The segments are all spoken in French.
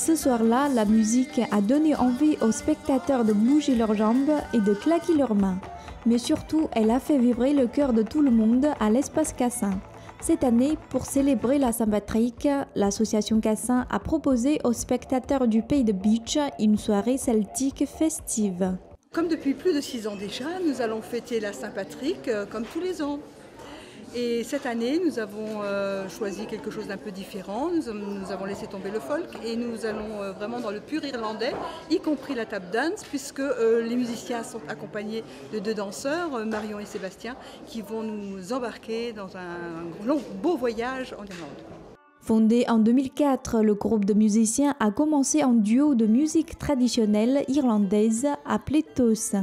Ce soir-là, la musique a donné envie aux spectateurs de bouger leurs jambes et de claquer leurs mains. Mais surtout, elle a fait vibrer le cœur de tout le monde à l'espace Cassin. Cette année, pour célébrer la Saint-Patrick, l'association Cassin a proposé aux spectateurs du pays de Beach une soirée celtique festive. Comme depuis plus de six ans déjà, nous allons fêter la Saint-Patrick euh, comme tous les ans. Et cette année, nous avons euh, choisi quelque chose d'un peu différent. Nous, avons laissé tomber le folk et nous allons euh, vraiment dans le pur irlandais, y compris la tap dance, puisque euh, les musiciens sont accompagnés de deux danseurs, Marion et Sébastien, qui vont nous embarquer dans un long, beau voyage en Irlande. Fondé en 2004, le groupe de musiciens a commencé en duo de musique traditionnelle irlandaise appelé TOS.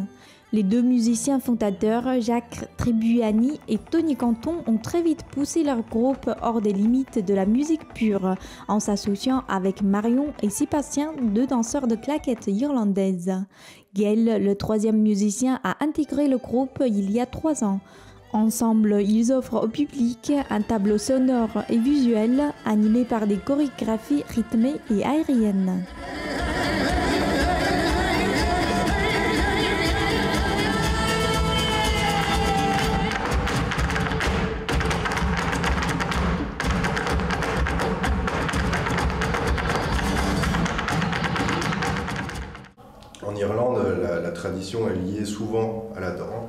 Les deux musiciens fondateurs, Jacques Tribuani et Tony Canton, ont très vite poussé leur groupe hors des limites de la musique pure, en s'associant avec Marion et Sébastien, deux danseurs de claquettes irlandaises. Gail, le troisième musicien, a intégré le groupe il y a trois ans. Ensemble, ils offrent au public un tableau sonore et visuel animé par des chorégraphies rythmées et aériennes. Tradition est liée souvent à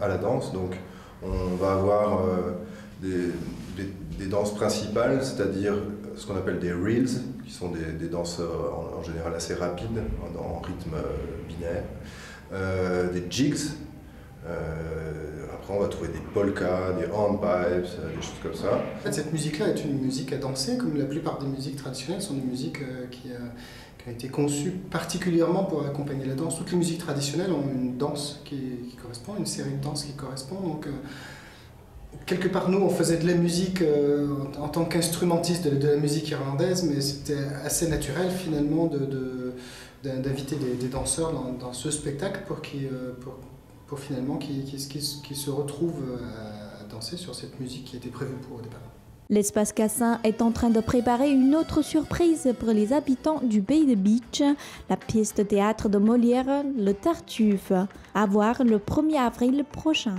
la, danse, donc on va avoir euh, des, danses principales, c'est-à-dire ce qu'on appelle des reels, qui sont des, danses en, général assez rapides, en, rythme euh, binaire, euh, des jigs, après on va trouver des polkas, des handpipes, des choses comme ça. En fait, cette musique-là est une musique à danser, comme la plupart des musiques traditionnelles sont des musiques qui a été conçu particulièrement pour accompagner la danse. Toutes les musiques traditionnelles ont une danse qui, correspond, une série de danses qui correspond. Donc, euh, quelque part, nous, on faisait de la musique euh, en, tant qu'instrumentiste de, la musique irlandaise, mais c'était assez naturel finalement d'inviter de, des, danseurs dans, ce spectacle pour, euh, pour, finalement qu'ils se retrouvent à danser sur cette musique qui était prévue pour au départ. L'espace Cassin est en train de préparer une autre surprise pour les habitants du Pays de Beach, la pièce de théâtre de Molière, Le Tartuffe, à voir le 1er avril prochain.